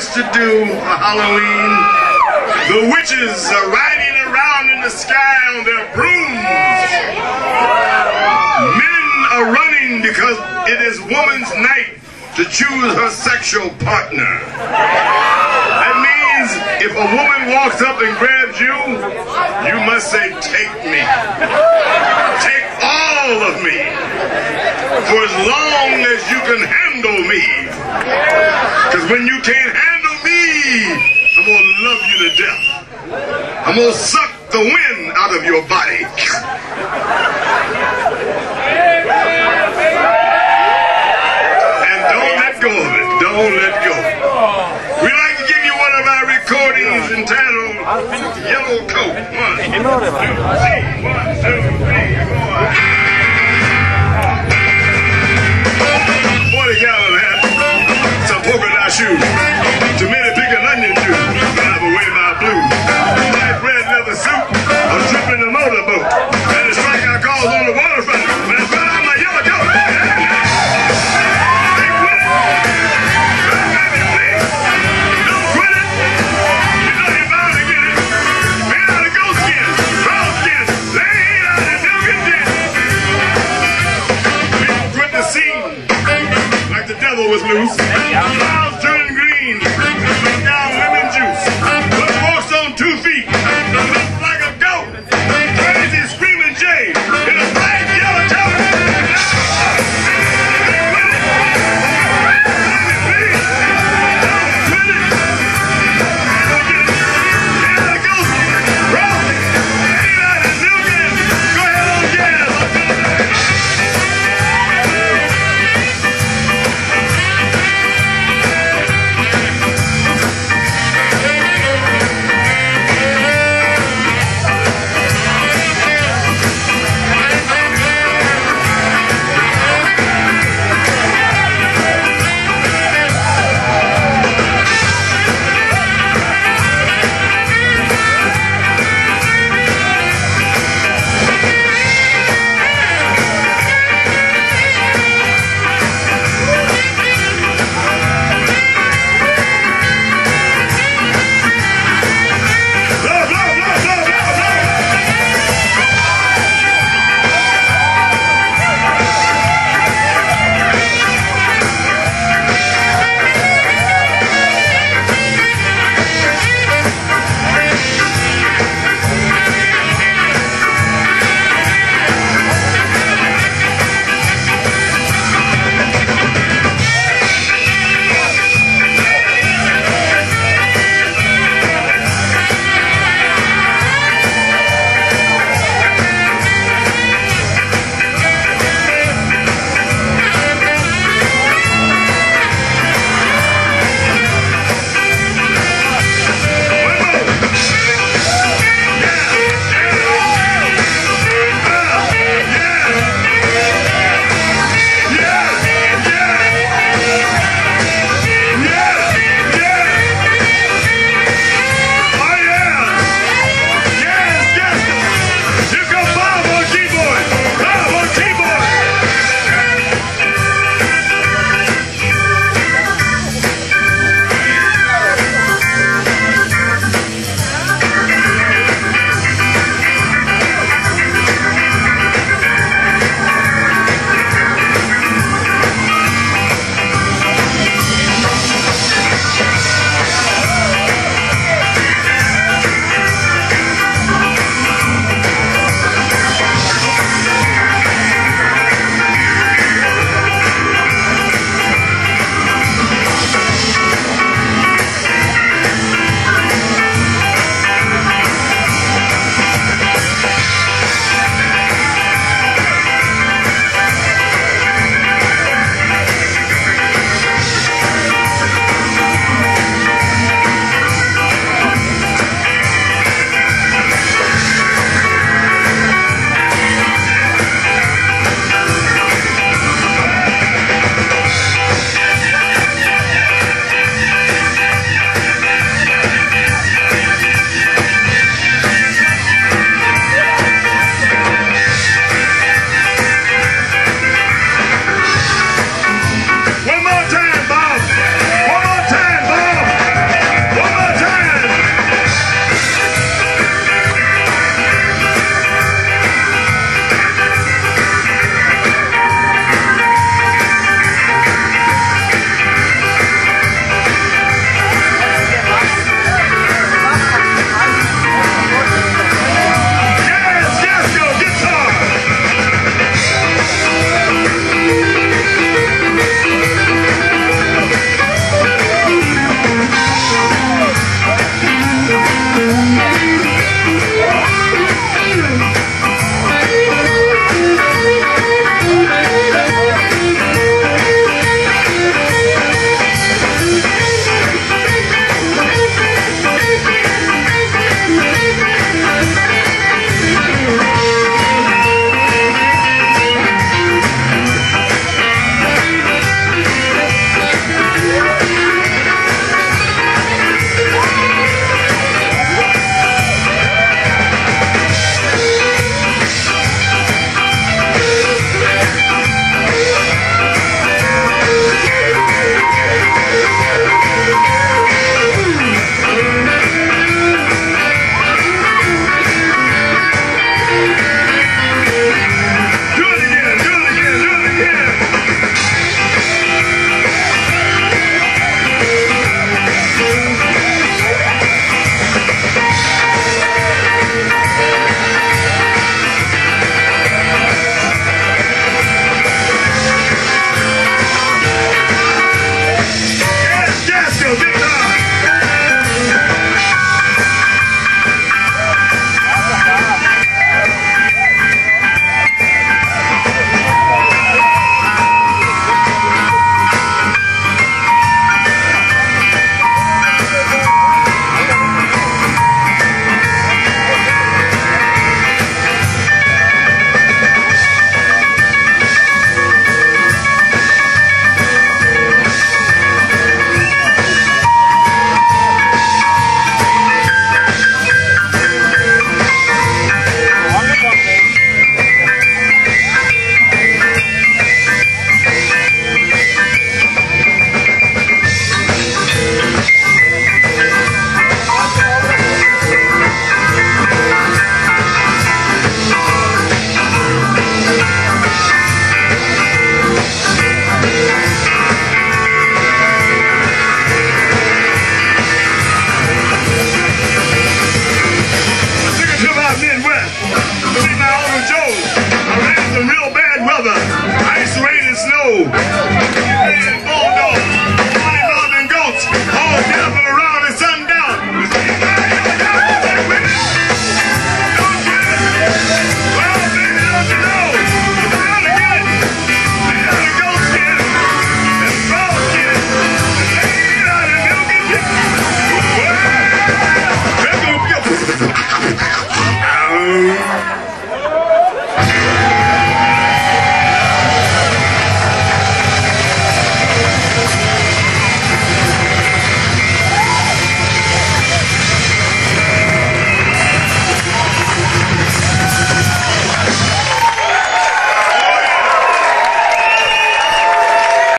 much to do for Halloween. The witches are riding around in the sky on their brooms. Men are running because it is woman's night to choose her sexual partner. That means if a woman walks up and grabs you, you must say, take me. Take all of me. For as long as you can handle me. Because when you can't handle me, I'm going to love you to death. I'm going to suck the wind out of your body. And don't let go of it. Don't let go. We like to give you one of our recordings entitled Yellow Coat. One, two, three. One, two, three, four.